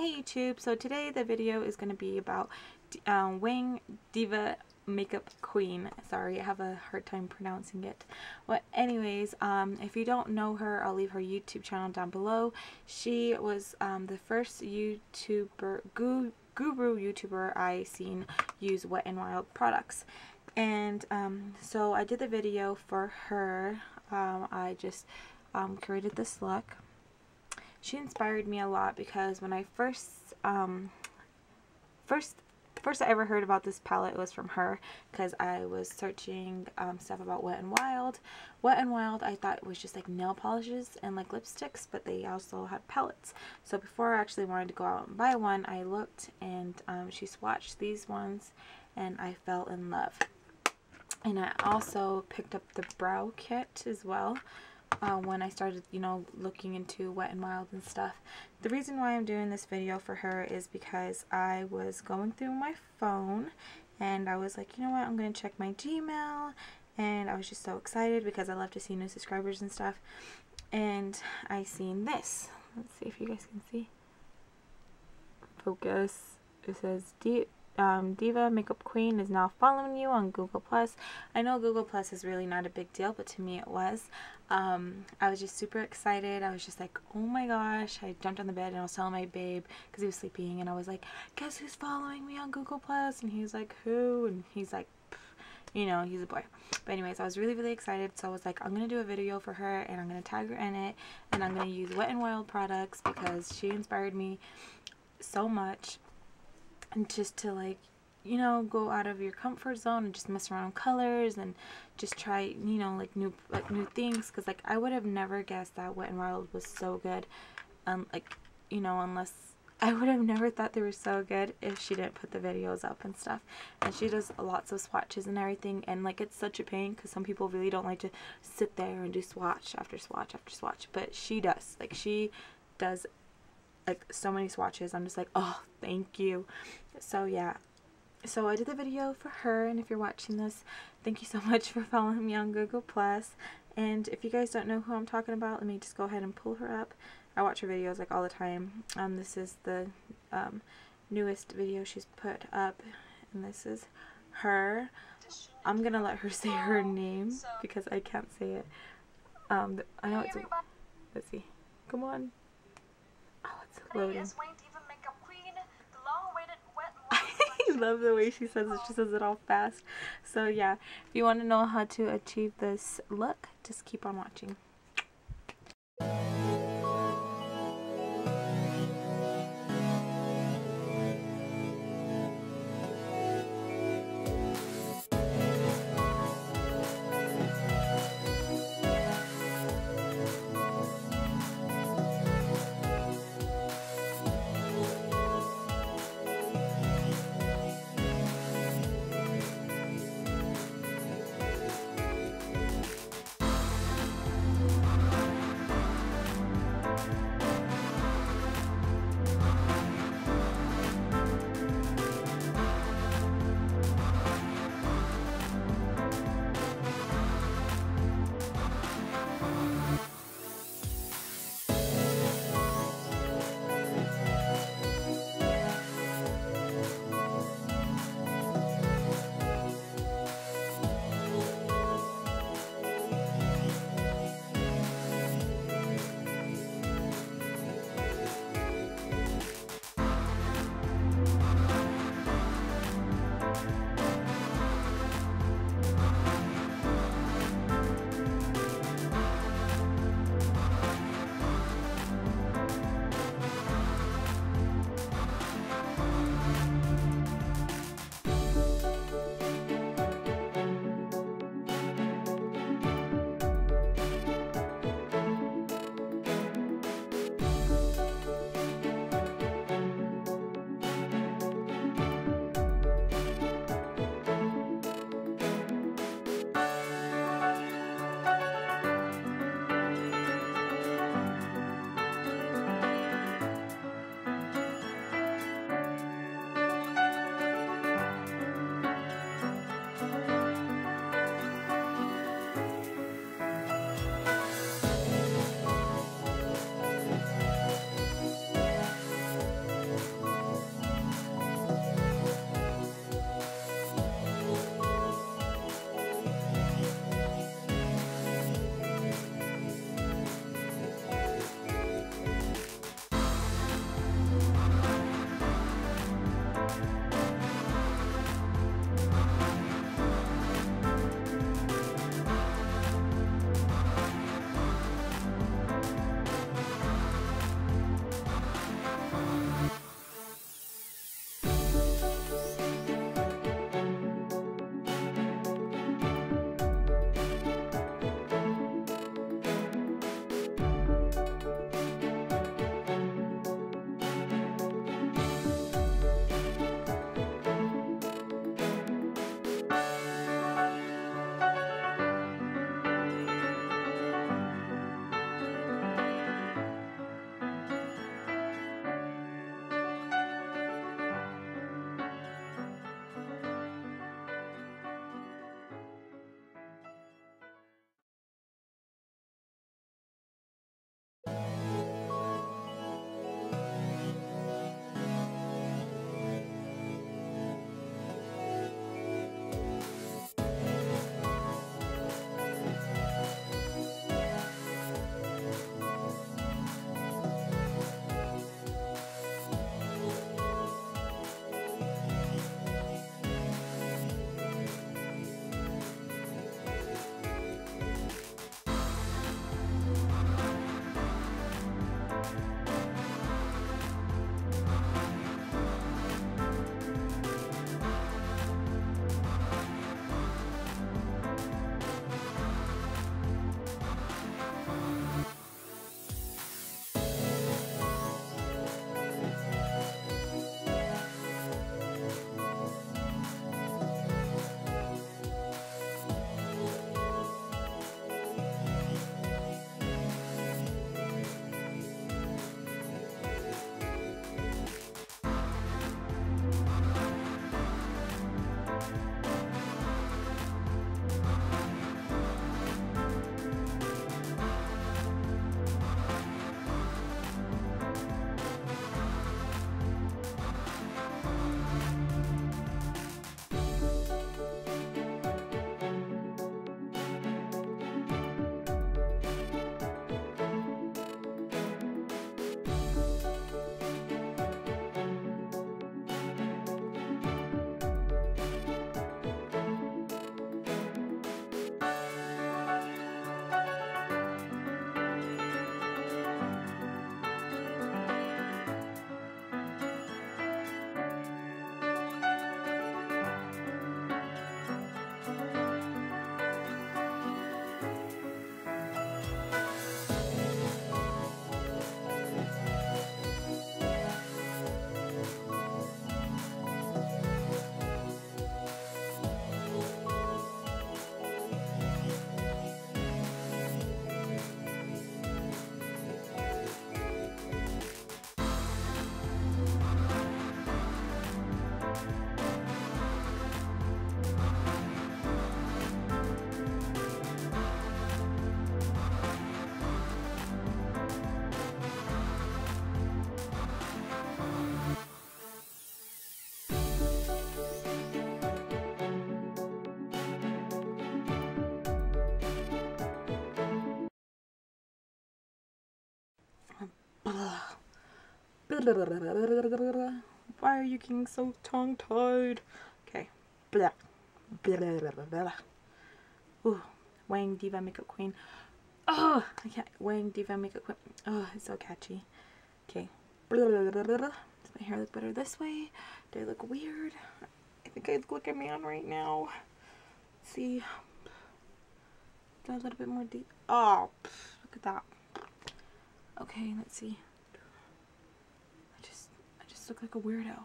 Hey YouTube, so today the video is going to be about um, Wing Diva Makeup Queen. Sorry, I have a hard time pronouncing it. But anyways, um, if you don't know her, I'll leave her YouTube channel down below. She was um, the first YouTuber, gu guru YouTuber I seen use Wet n Wild products. And um, so I did the video for her. Um, I just um, created this look she inspired me a lot because when I first um, first first I ever heard about this palette was from her because I was searching um, stuff about Wet n Wild. Wet n Wild I thought was just like nail polishes and like lipsticks but they also had palettes. So before I actually wanted to go out and buy one I looked and um, she swatched these ones and I fell in love. And I also picked up the brow kit as well uh, when I started, you know, looking into Wet n Wild and stuff. The reason why I'm doing this video for her is because I was going through my phone and I was like, you know what, I'm going to check my Gmail and I was just so excited because I love to see new subscribers and stuff. And I seen this. Let's see if you guys can see. Focus. It says, um, Diva Makeup Queen is now following you on Google Plus. I know Google Plus is really not a big deal, but to me it was. Um, I was just super excited. I was just like, oh my gosh. I jumped on the bed and I was telling my babe because he was sleeping and I was like, guess who's following me on Google Plus? And he's like, who? And he's like, you know, he's a boy. But anyways, I was really, really excited. So I was like, I'm to do a video for her and I'm to tag her in it. And I'm to use Wet n Wild products because she inspired me so much and just to like you know go out of your comfort zone and just mess around colors and just try you know like new like new things. Because like I would have never guessed that Wet n Wild was so good um like you know unless I would have never thought they were so good if she didn't put the videos up and stuff. And she does lots of swatches and everything and like it's such a pain because some people really don't like to sit there and do swatch after swatch after swatch but she does. Like she does like so many swatches. I'm just like oh thank you. So yeah. So I did the video for her and if you're watching this thank you so much for following me on Google Plus. And if you guys don't know who I'm talking about let me just go ahead and pull her up. I watch her videos like all the time. Um this is the um, newest video she's put up and this is her. I'm gonna let her say her name because I can't say it. Um I know it's let's see. Come on loading. I love the way she says it. She says it all fast. So yeah, if you want to know how to achieve this look, just keep on watching. Why are you getting so tongue tied? Okay. Blah. Blah, blah, blah, blah. Ooh, Wang Diva Makeup Queen. Oh, I can't. Wang Diva Makeup Queen. Oh, it's so catchy. Okay. Blah, blah, blah, blah, blah. Does my hair look better this way? Do I look weird? I think I look a man right now. Let's see. Do a little bit more deep. Oh, look at that. Okay, let's see. I just, I just look like a weirdo.